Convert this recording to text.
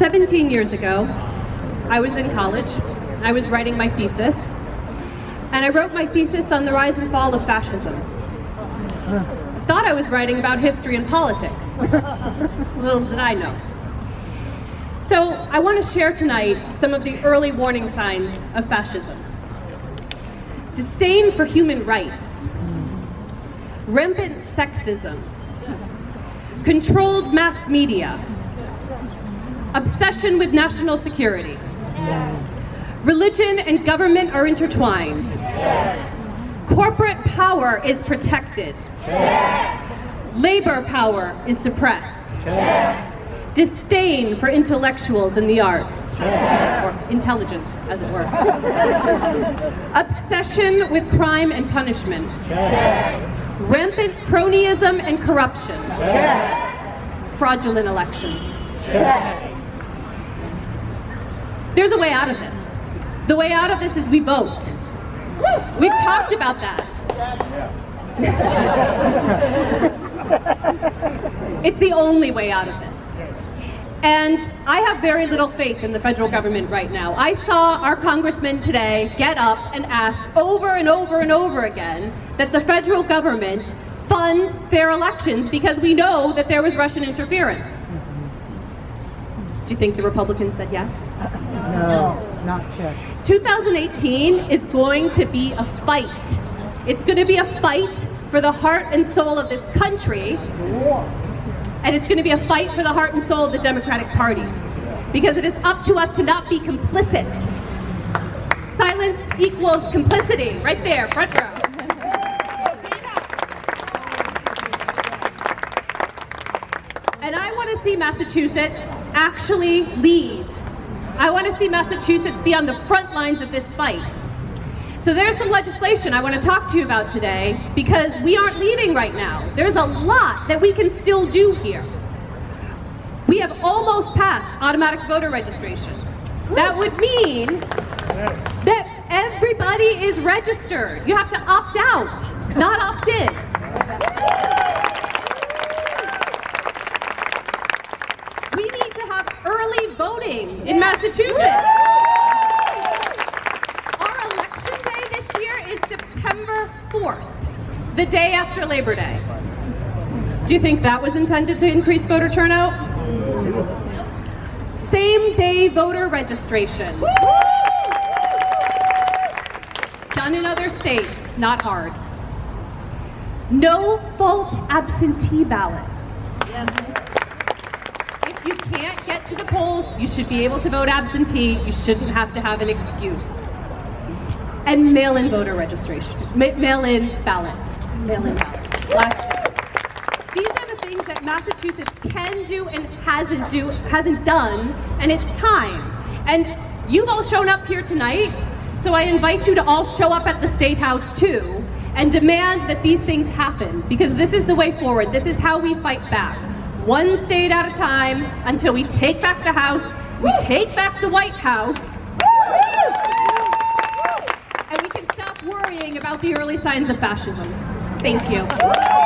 17 years ago, I was in college. I was writing my thesis. And I wrote my thesis on the rise and fall of fascism. I thought I was writing about history and politics. Little did I know. So I want to share tonight some of the early warning signs of fascism. Disdain for human rights, rampant sexism, controlled mass media, obsession with national security. Religion and government are intertwined. Corporate power is protected. Labor power is suppressed. Disdain for intellectuals in the arts, or intelligence, as it were. Obsession with crime and punishment. Rampant cronyism and corruption. Fraudulent elections. There's a way out of this. The way out of this is we vote. We've talked about that. it's the only way out of this. And I have very little faith in the federal government right now. I saw our congressman today get up and ask over and over and over again that the federal government fund fair elections because we know that there was Russian interference. Do you think the Republicans said yes? No, not yet. 2018 is going to be a fight. It's going to be a fight for the heart and soul of this country. And it's going to be a fight for the heart and soul of the Democratic Party. Because it is up to us to not be complicit. Silence equals complicity. Right there, front row. And I want to see Massachusetts actually lead. I want to see Massachusetts be on the front lines of this fight. So there's some legislation I want to talk to you about today because we aren't leading right now. There's a lot that we can still do here. We have almost passed automatic voter registration. That would mean that everybody is registered. You have to opt out, not opt in. We have early voting in Massachusetts. Our election day this year is September 4th, the day after Labor Day. Do you think that was intended to increase voter turnout? Same day voter registration. Done in other states, not hard. No fault absentee ballots. You can't get to the polls, you should be able to vote absentee. You shouldn't have to have an excuse. And mail-in voter registration, Ma- mail-in ballots, mail-in ballots. Last, these are the things that Massachusetts can do and hasn't do hasn't done, and it's time. And you've all shown up here tonight, so I invite you to all show up at the State House too and demand that these things happen because this is the way forward. This is how we fight back. One state at a time until we take back the House, we take back the White House, and we can stop worrying about the early signs of fascism. Thank you.